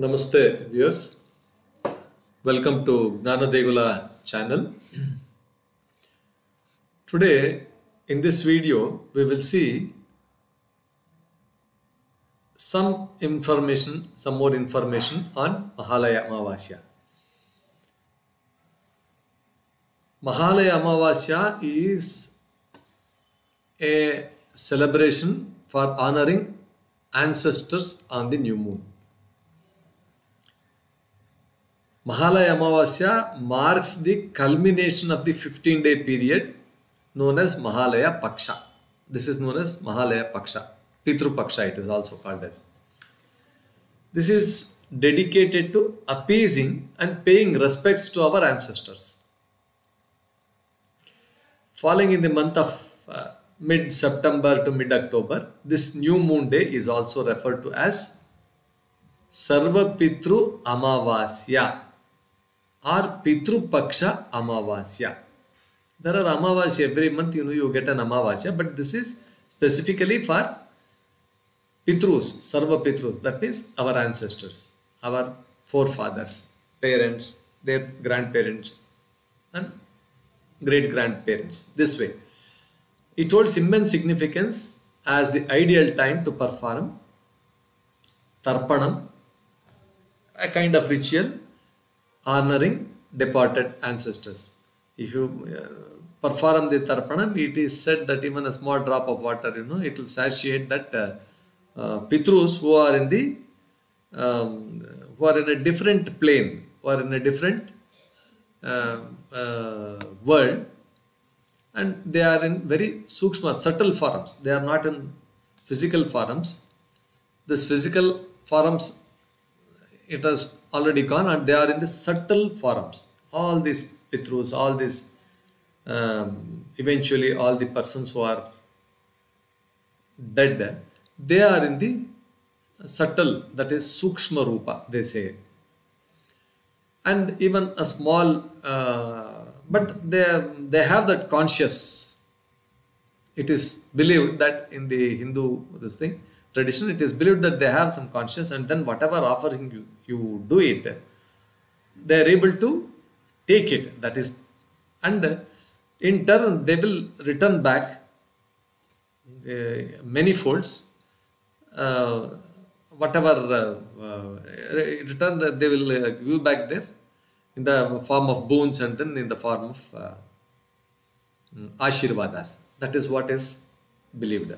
Namaste, viewers. Welcome to Jnana Degula channel. Today, in this video, we will see some information, some more information on Mahalaya Amavasya. Mahalaya Amavasya is a celebration for honoring ancestors on the new moon. Mahalaya Amavasya marks the culmination of the 15 day period known as Mahalaya Paksha. This is known as Mahalaya Paksha. Pitru Paksha it is also called as. This is dedicated to appeasing and paying respects to our ancestors. Falling in the month of uh, mid September to mid October, this new moon day is also referred to as Sarva Pitru Amavasya or Pitru Paksha Amavasya. There are Amavasya every month, you know, you get an Amavasya, but this is specifically for Pitrus, Sarva Pitrus, that means our ancestors, our forefathers, parents, their grandparents, and great grandparents. This way. It holds immense significance as the ideal time to perform Tarpanam, a kind of ritual honoring departed ancestors. If you uh, perform the Tarpanam, it is said that even a small drop of water, you know, it will satiate that uh, uh, Pitrus who are in the um, who are in a different plane, who are in a different uh, uh, world, and they are in very sukshma, subtle forms. They are not in physical forms. This physical forms, it has already gone, and they are in the subtle forms. All these Pitrus, all these, um, eventually all the persons who are dead, they are in the subtle, that is sukshma rupa, they say. And even a small, uh, but they, they have that conscious. It is believed that in the Hindu this thing tradition, it is believed that they have some conscience and then whatever offering you, you do it, they are able to take it. That is, and in turn they will return back uh, many folds. Uh, whatever uh, uh, return they will uh, give back there in the form of boons and then in the form of uh, ashirvadas. That is what is believed.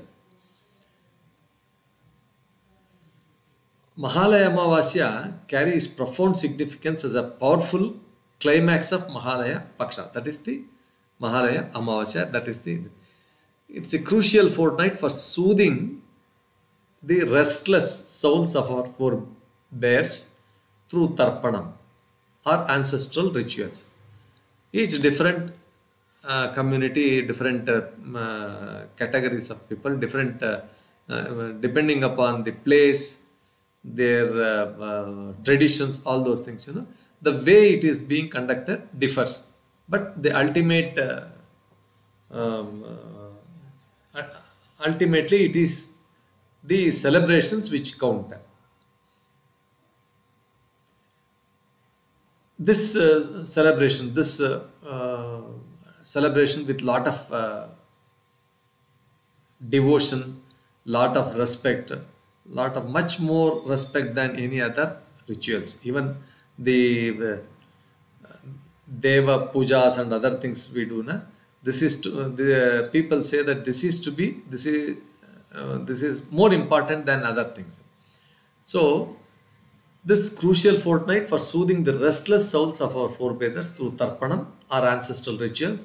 Mahalaya Amavasya carries profound significance as a powerful climax of Mahalaya Paksha. That is the Mahalaya Amavasya. That is the. It's a crucial fortnight for soothing the restless souls of our forebears through Tarpanam or ancestral rituals. Each different uh, community, different uh, uh, categories of people, different uh, uh, depending upon the place, their uh, traditions, all those things, you know, the way it is being conducted differs. But the ultimate, um, ultimately, it is the celebrations which count. This uh, celebration, this uh, uh, celebration with lot of devotion, lot of respect, lot of much more respect than any other rituals. Even the Deva pujas and other things we do. Na? This is to, the people say that this is to be this is uh, this is more important than other things. So, this crucial fortnight for soothing the restless souls of our forebears through Tarpanam, our ancestral rituals,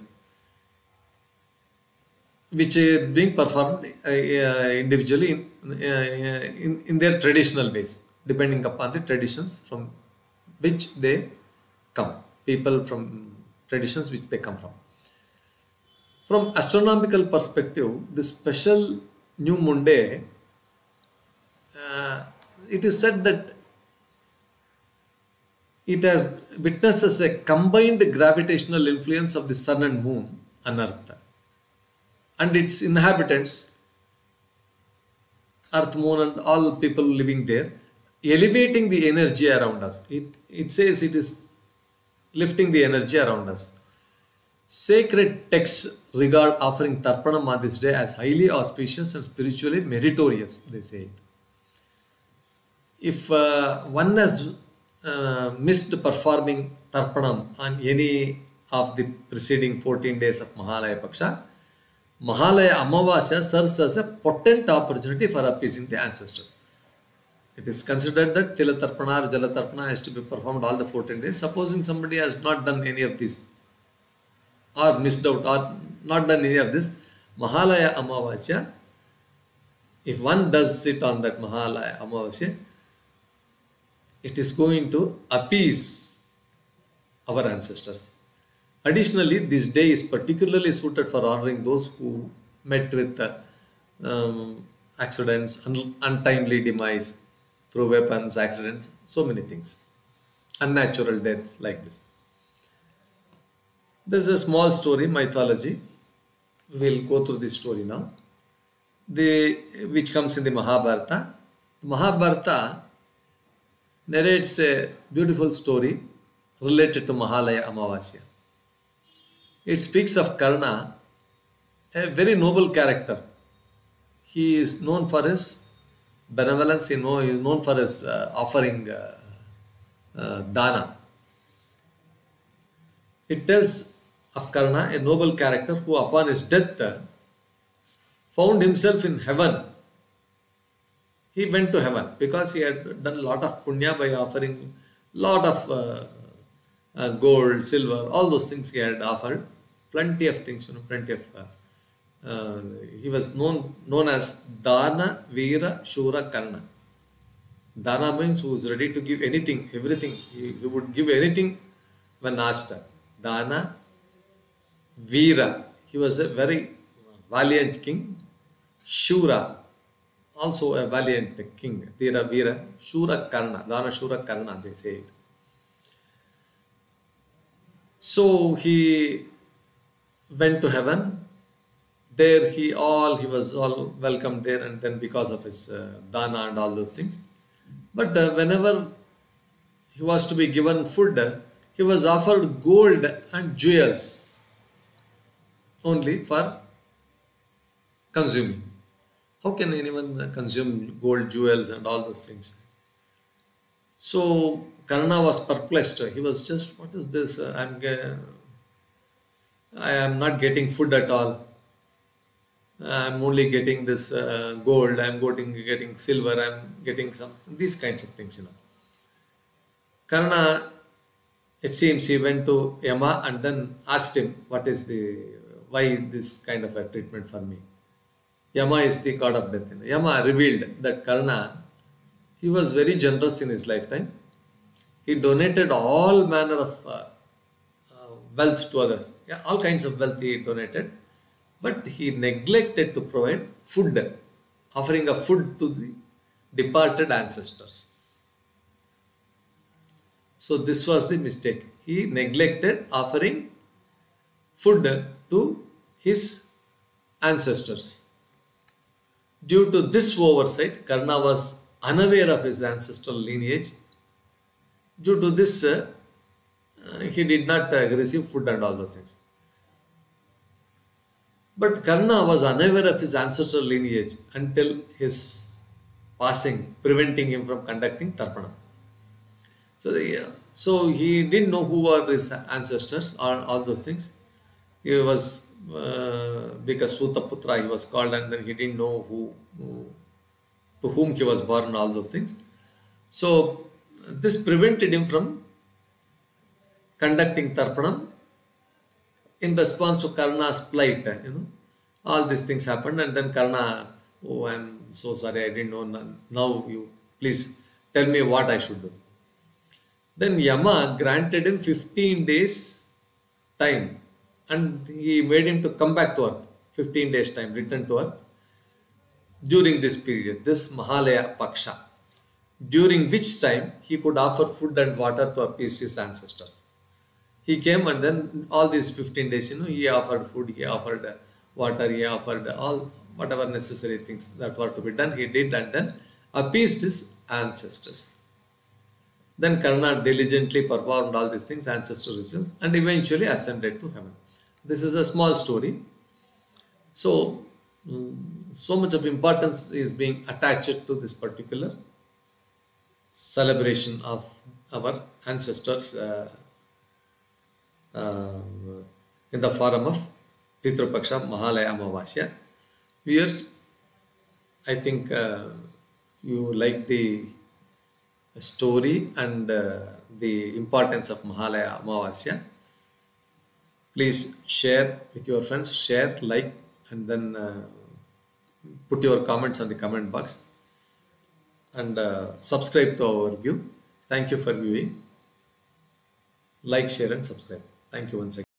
which are being performed uh, individually in, uh, in, in their traditional ways, depending upon the traditions from which they come, people from traditions which they come from. From astronomical perspective, this special new moon day, uh, it is said that it has witnesses a combined gravitational influence of the sun and moon on earth and its inhabitants earth moon and all people living there elevating the energy around us. It, it says it is lifting the energy around us. Sacred texts regard offering Tarpanam on this day as highly auspicious and spiritually meritorious, they say it. If uh, one has uh, missed performing Tarpanam on any of the preceding 14 days of Mahalaya Paksha, Mahalaya Amavasya serves as a potent opportunity for appeasing the ancestors. It is considered that Tilatarpana or Jalatarpana has to be performed all the 14 days. Supposing somebody has not done any of these or missed out or not done any of this, Mahalaya Amavasya, if one does sit on that Mahalaya Amavasya, it is going to appease our ancestors. Additionally, this day is particularly suited for honoring those who met with uh, um, accidents, un- untimely demise through weapons, accidents, so many things, unnatural deaths like this. This is a small story, mythology. We'll go through this story now. The which comes in the Mahabharata. Mahabharata narrates a beautiful story related to Mahalaya Amavasya. It speaks of Karna, a very noble character. He is known for his benevolence, you know, he is known for his uh, offering uh, uh, dana. It tells of Karna, a noble character who, upon his death, uh, found himself in heaven. He went to heaven because he had done a lot of punya by offering lot of uh, uh, gold, silver, all those things he had offered. Plenty of things, you know, plenty of. Uh, uh, he was known known as Dana Veera Shura Karna. Dana means who is ready to give anything, everything. He, he would give anything when asked. Dana Veera. He was a very valiant king. Shura, also a valiant king. Veera Veera. Shura Karna. Dana Shura Karna, they say it. So he went to heaven. There he all he was all welcomed there, and then because of his uh, dana and all those things. But uh, whenever he was to be given food, he was offered gold and jewels only for consuming. How can anyone consume gold, jewels, and all those things? So Karna was perplexed. He was just, what is this? I'm, I am not getting food at all. I'm only getting this uh, gold. I'm getting getting silver. I'm getting some these kinds of things. You know. Karna, it seems he went to Yama and then asked him, "What is the why this kind of a treatment for me?" Yama is the god of death. Yama revealed that Karna, he was very generous in his lifetime. He donated all manner of uh, wealth to others. Yeah, all kinds of wealth he donated, but he neglected to provide food, offering a food to the departed ancestors. So this was the mistake. He neglected offering food to his ancestors. Due to this oversight, Karna was unaware of his ancestral lineage. Due to this, uh, he did not uh, receive food and all those things. But Karna was unaware of his ancestral lineage until his passing, preventing him from conducting Tarpanam. So, the, so he didn't know who were his ancestors or all those things. He was uh, because Sutaputra he was called, and then he didn't know who, who to whom he was born, all those things. So this prevented him from conducting Tarpanam in response to Karna's plight. Eh, you know, all these things happened, and then Karna, oh, I'm so sorry, I didn't know. Now you please tell me what I should do. Then Yama granted him 15 days time and he made him to come back to earth 15 days time return to earth during this period this mahalaya paksha during which time he could offer food and water to appease his ancestors he came and then all these 15 days you know he offered food he offered water he offered all whatever necessary things that were to be done he did and then appeased his ancestors Then Karna diligently performed all these things, ancestral rituals, and eventually ascended to heaven. This is a small story. So, mm, so much of importance is being attached to this particular celebration of our ancestors uh, in the form of Pitrupaksha Mahalaya Amavasya. Viewers, I think uh, you like the story and uh, the importance of Mahalaya Amavasya. Please share with your friends, share, like, and then uh, put your comments on the comment box and uh, subscribe to our view. Thank you for viewing. Like, share, and subscribe. Thank you once again.